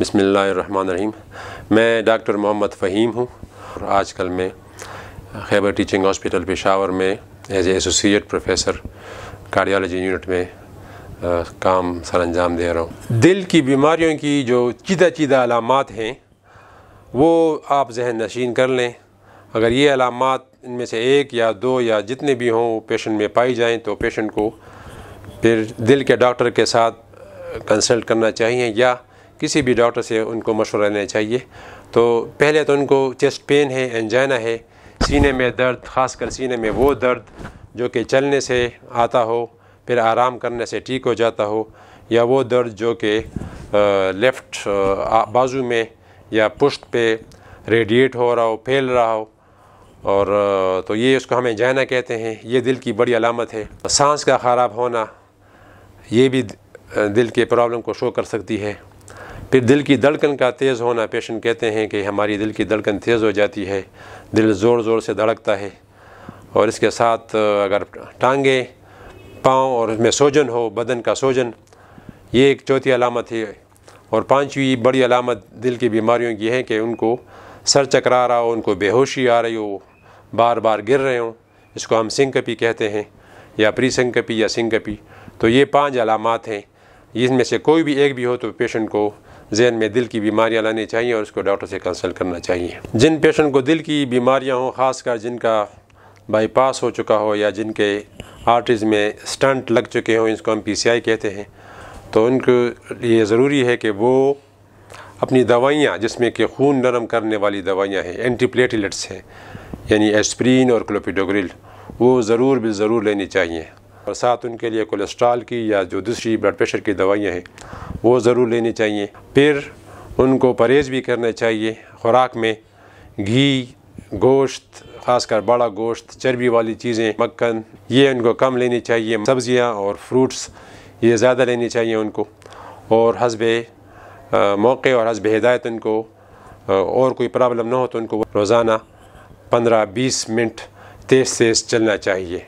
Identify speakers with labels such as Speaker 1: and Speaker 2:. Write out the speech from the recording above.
Speaker 1: बसमीम मैं डॉक्टर मोहम्मद फ़हीम हूँ और आजकल मैं खैबर टीचिंग हॉस्पिटल पेशावर में as associate professor cardiology unit में आ, काम सर अंजाम दे रहा हूँ। दिल की बीमारियों की जो चीदा चीदा अलामत हैं वो आप जहन नशीन कर लें। अगर ये अलामत इनमें से एक या दो या जितने भी हों पेशेंट में पाई जाएँ तो पेशेंट को फिर दिल के डॉक्टर के साथ कंसल्ट करना चाहिए या किसी भी डॉक्टर से उनको मशवरा लेना चाहिए। तो पहले तो उनको चेस्ट पेन है, एंजाइना है, सीने में दर्द ख़ास कर सीने में वो दर्द जो कि चलने से आता हो, फिर आराम करने से ठीक हो जाता हो, या वो दर्द जो कि लेफ़्ट बाजू में या पुश्त पे रेडिएट हो रहा हो, फैल रहा हो, और तो ये उसको हमें जाना कहते हैं। ये दिल की बड़ी अलामत है। सांस का ख़राब होना, ये भी दिल के प्रॉब्लम को शो कर सकती है। फिर दिल की धड़कन का तेज़ होना पेशेंट कहते हैं कि हमारी दिल की धड़कन तेज़ हो जाती है। दिल ज़ोर ज़ोर से धड़कता है और इसके साथ अगर टांगे, पाँव और उसमें सोजन हो, बदन का सोजन, ये एक चौथी अलामत है। और पांचवी बड़ी अलामत दिल की बीमारियों की है कि उनको सर चकरा रहा हो, उनको बेहोशी आ रही हो बार बार गिर रहे हों, इसको हम सिंकपी कहते हैं या प्री सिंकपी या सिंकपी। तो ये पाँच अलामत हैं। इसमें से कोई भी एक भी हो तो पेशेंट को जहन में दिल की बीमारियाँ लानी चाहिए और उसको डॉक्टर से कंसल्ट करना चाहिए। जिन पेशेंट को दिल की बीमारियाँ हों, ख़ासकर जिनका बाईपास हो चुका हो या जिनके आर्टरीज में स्टंट लग चुके हों, इसको हम पीसीआई कहते हैं तो उनको ये ज़रूरी है कि वो अपनी दवाइयाँ, जिसमें कि खून नरम करने वाली दवाइयाँ हैं एंटीप्लेटलेट्स हैं, यानी एस्प्रीन और क्लोपिडोग्रिल वो ज़रूर भी ज़रूर लेनी चाहिए। और साथ उनके लिए कोलेस्ट्रॉल की या जो दूसरी ब्लड प्रेशर की दवाइयाँ हैं, वो ज़रूर लेनी चाहिए। फिर उनको परहेज़ भी करना चाहिए। खुराक में घी, गोश्त, ख़ासकर बड़ा गोश्त, चर्बी वाली चीज़ें, मक्खन, ये उनको कम लेनी चाहिए। सब्ज़ियाँ और फ्रूट्स ये ज़्यादा लेनी चाहिए उनको। और हसब मौके और हसब हिदायत उनको और कोई प्रॉब्लम ना हो तो उनको रोज़ाना पंद्रह बीस मिनट तेज़ तेज़ चलना चाहिए।